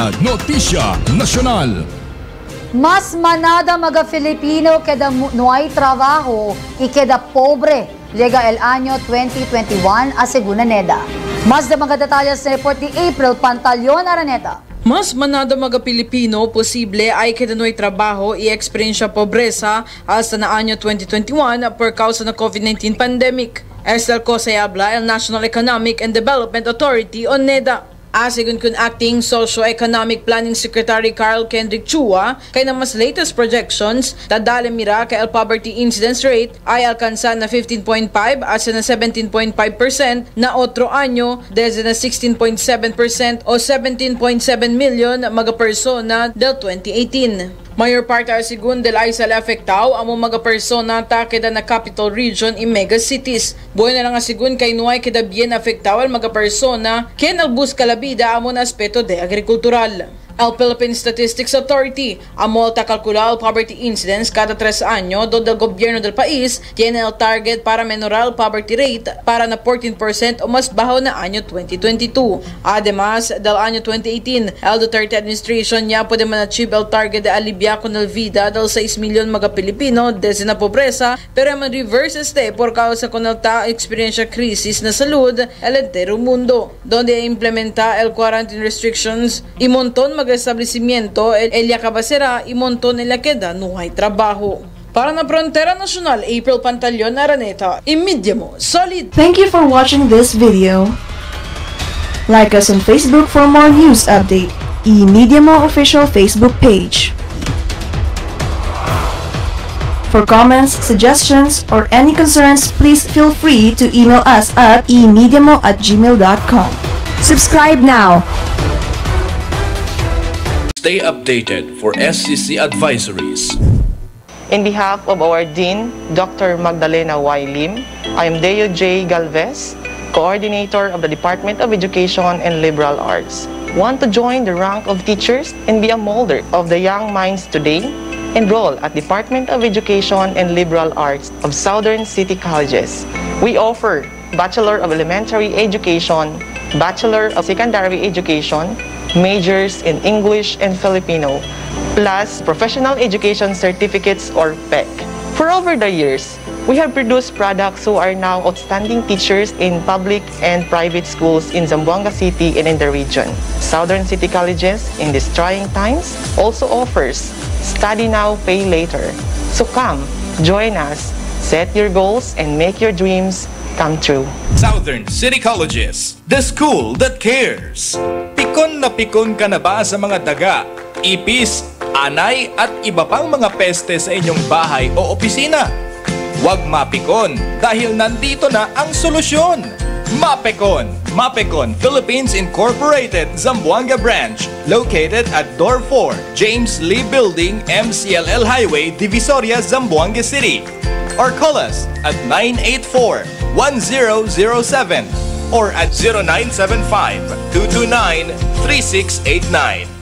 Kaya Notisya Nacional. Mas manada mga Filipino kada mu- nuay trabaho y kada pobre lega el año 2021 aseguna neda. Mas da mga detalles sa report ni April Pantaleon Araneta. Mas manada mga Pilipino posible ay kinanoy trabaho i eksperyensya pobresa hasta na anyo 2021 per causa ng COVID-19 pandemic. Estel Cosayabla, el National Economic and Development Authority o NEDA. Asigun kun Acting Socio-Economic Planning Secretary Carl Kendrick Chua, kay na mas latest projections, dadali mira kay el poverty incidence rate ay alkansa na 15.5 at na 17.5% na otro anyo desde na 16.7% o 17.7 million mga persona del 2018. Mayor parte ay sigun del ay sala afektaw amo mga persona ta keda na capital region in mega cities. Buhay na lang nga sigun kay nuay keda bien afektaw al mga persona ken albus kalabida amo na aspeto de agrikultural. Al Philippine Statistics Authority, amo ta calcular el poverty incidence cada tres año donde el gobierno del país tiene el target para menorar el poverty rate para na 14% o mas bajo na año 2022. Además, del año 2018, el Duterte administration ya puede man-achieve el target de alivia con el vida del 6 milyon mga Pilipino desde na pobreza pero man reverse este por causa con el ta experiencia crisis na salud el entero mundo donde implementa el quarantine restrictions y montón mga establecimiento el Elia Cabacera y montón el queda no hay trabajo. Para na Frontera Nacional, April Pantaleon Araneta, Imidyamo, Solid Thank you for watching this video. Like us on Facebook for more news update. E-Mediamo official Facebook page. For comments, suggestions, or any concerns, please feel free to email us at emediamo at gmail.com. Subscribe now! Stay updated for SCC advisories. In behalf of our Dean, Dr. Magdalena Y. Lim, I am Deo J. Galvez, Coordinator of the Department of Education and Liberal Arts. Want to join the rank of teachers and be a molder of the young minds today? Enroll at Department of Education and Liberal Arts of Southern City Colleges. We offer Bachelor of Elementary Education, Bachelor of Secondary Education, majors in English and Filipino, plus Professional Education Certificates or PEC. For over the years, we have produced products who are now outstanding teachers in public and private schools in Zamboanga City and in the region. Southern City Colleges, in these trying times, also offers Study Now, Pay Later. So come, join us, set your goals, and make your dreams come true. Southern City Colleges, the school that cares. Pikon na pikon ka na ba sa mga daga, ipis, anay at iba pang mga peste sa inyong bahay o opisina? Huwag mapikon dahil nandito na ang solusyon. Mapekon! Mapekon Philippines Incorporated Zamboanga Branch located at Door 4, James Lee Building, MCLL Highway, Divisoria, Zamboanga City. Or call us at 984-1007 or at 0975-229-3689.